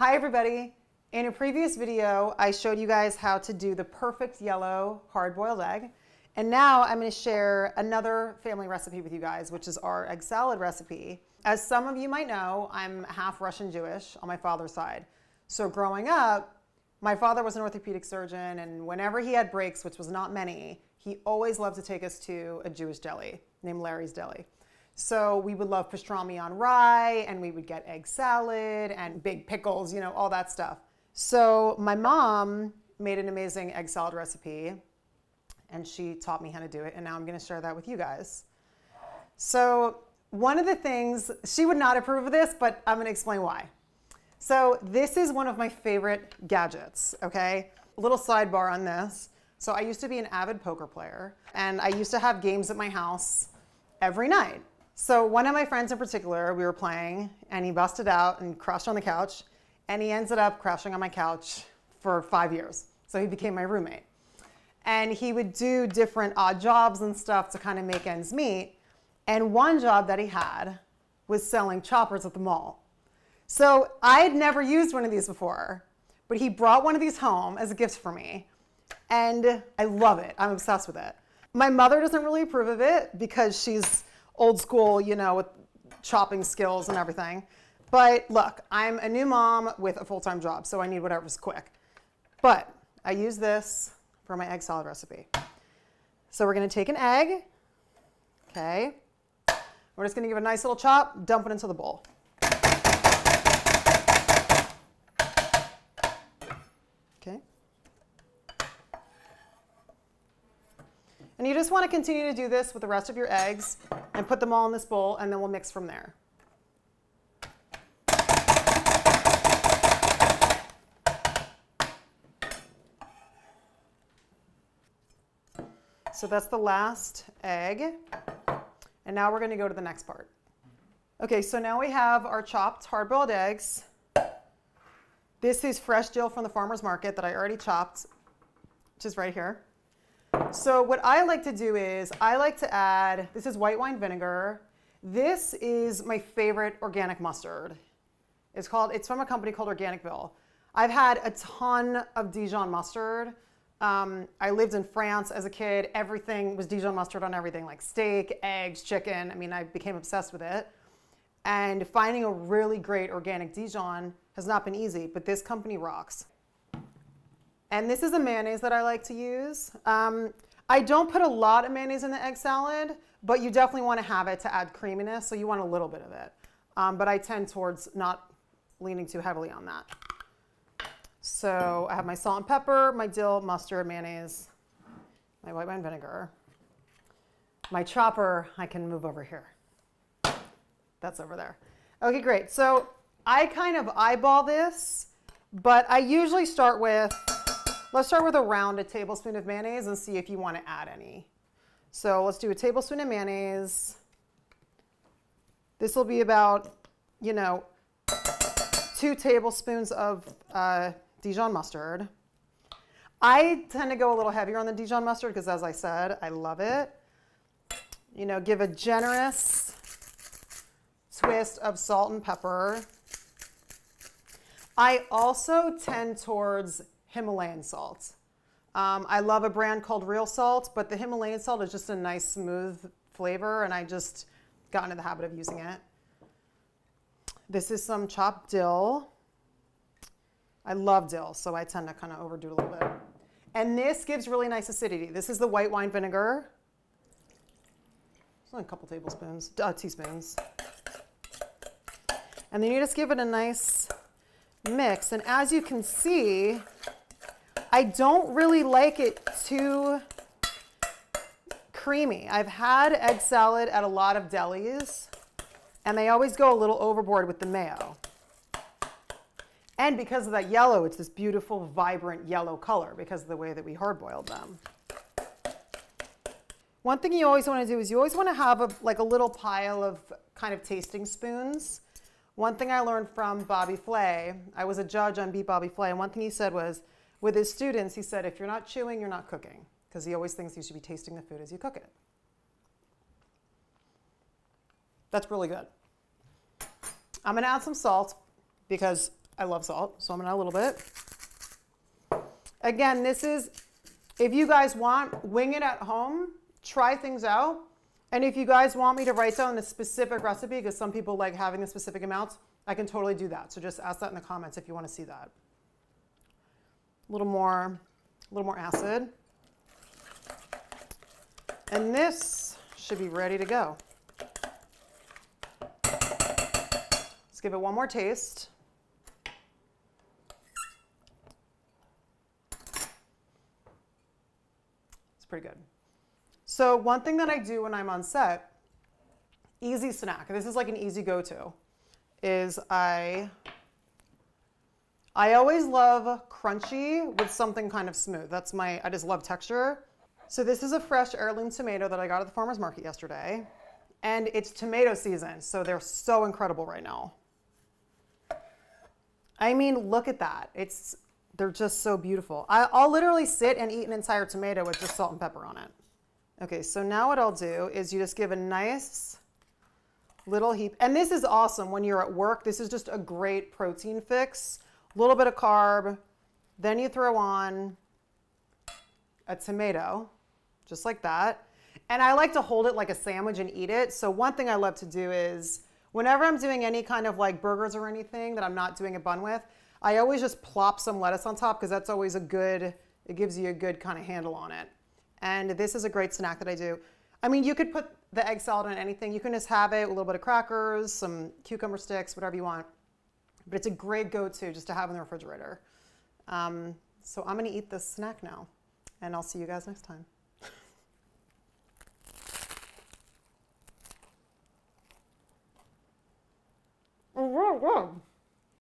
Hi everybody. In a previous video, I showed you guys how to do the perfect yellow hard-boiled egg. And now I'm gonna share another family recipe with you guys, which is our egg salad recipe. As some of you might know, I'm half Russian Jewish on my father's side. So growing up, my father was an orthopedic surgeon, and whenever he had breaks, which was not many, he always loved to take us to a Jewish deli named Larry's Deli. So we would love pastrami on rye, and we would get egg salad and big pickles, you know, all that stuff. So my mom made an amazing egg salad recipe and she taught me how to do it and now I'm going to share that with you guys. So one of the things, she would not approve of this, but I'm going to explain why. So this is one of my favorite gadgets, okay? A little sidebar on this. So I used to be an avid poker player and I used to have games at my house every night. So one of my friends in particular, we were playing and he busted out and crashed on the couch and he ended up crashing on my couch for five years. So he became my roommate. And he would do different odd jobs and stuff to kind of make ends meet. And one job that he had was selling choppers at the mall. So I had never used one of these before, but he brought one of these home as a gift for me. And I love it. I'm obsessed with it. My mother doesn't really approve of it because she's old school, you know, with chopping skills and everything. But look, I'm a new mom with a full-time job, so I need whatever's quick. But I use this for my egg salad recipe. So we're gonna take an egg, okay? We're just gonna give it a nice little chop, dump it into the bowl. Okay. And you just wanna continue to do this with the rest of your eggs and put them all in this bowl and then we'll mix from there. So that's the last egg. And now we're going to go to the next part. Okay, so now we have our chopped hard-boiled eggs. This is fresh dill from the farmer's market that I already chopped, which is right here. So what I like to do is I like to add, this is white wine vinegar. This is my favorite organic mustard. It's called, it's from a company called Organicville. I've had a ton of Dijon mustard. Um, I lived in France as a kid. Everything was Dijon mustard on everything, like steak, eggs, chicken. I mean, I became obsessed with it. And finding a really great organic Dijon has not been easy, but this company rocks. And this is a mayonnaise that I like to use. Um, I don't put a lot of mayonnaise in the egg salad, but you definitely want to have it to add creaminess, so you want a little bit of it. Um, but I tend towards not leaning too heavily on that. So I have my salt and pepper, my dill, mustard, mayonnaise, my white wine vinegar. My chopper, I can move over here. That's over there. Okay, great. So I kind of eyeball this, but I usually start with, let's start with around a tablespoon of mayonnaise and see if you want to add any. So let's do a tablespoon of mayonnaise. This will be about, you know, two tablespoons of uh, Dijon mustard. I tend to go a little heavier on the Dijon mustard because as I said, I love it. You know, give a generous twist of salt and pepper. I also tend towards Himalayan salt. Um, I love a brand called Real Salt, but the Himalayan salt is just a nice smooth flavor and I just got into the habit of using it. This is some chopped dill. I love dill, so I tend to kind of overdo it a little bit. And this gives really nice acidity. This is the white wine vinegar. It's only a couple tablespoons, uh, teaspoons. And then you just give it a nice mix. And as you can see, I don't really like it too creamy. I've had egg salad at a lot of delis, and they always go a little overboard with the mayo. And because of that yellow, it's this beautiful, vibrant yellow color because of the way that we hard boiled them. One thing you always want to do is you always want to have a, like a little pile of kind of tasting spoons. One thing I learned from Bobby Flay, I was a judge on Beat Bobby Flay, and one thing he said was, with his students, he said, if you're not chewing, you're not cooking, because he always thinks you should be tasting the food as you cook it. That's really good. I'm to add some salt because I love salt, so I'm gonna add a little bit. Again, this is, if you guys want, wing it at home, try things out. And if you guys want me to write down the specific recipe, because some people like having the specific amounts, I can totally do that. So just ask that in the comments if you want to see that. A little more, a little more acid. And this should be ready to go. Let's give it one more taste. It's pretty good. So one thing that I do when I'm on set, easy snack, this is like an easy go-to, is I, I always love crunchy with something kind of smooth. That's my, I just love texture. So this is a fresh heirloom tomato that I got at the farmer's market yesterday. And it's tomato season, so they're so incredible right now. I mean, look at that. It's, they're just so beautiful. I, will literally sit and eat an entire tomato with just salt and pepper on it. Okay, so now what I'll do is you just give a nice little heap. And this is awesome when you're at work. This is just a great protein fix. A little bit of carb. Then you throw on a tomato, just like that. And I like to hold it like a sandwich and eat it. So one thing I love to do is whenever I'm doing any kind of like burgers or anything that I'm not doing a bun with, I always just plop some lettuce on top because that's always a good, it gives you a good kind of handle on it. And this is a great snack that I do. I mean, you could put the egg salad on anything. You can just have it with a little bit of crackers, some cucumber sticks, whatever you want but it's a great go-to just to have in the refrigerator. Um, so I'm gonna eat this snack now and I'll see you guys next time.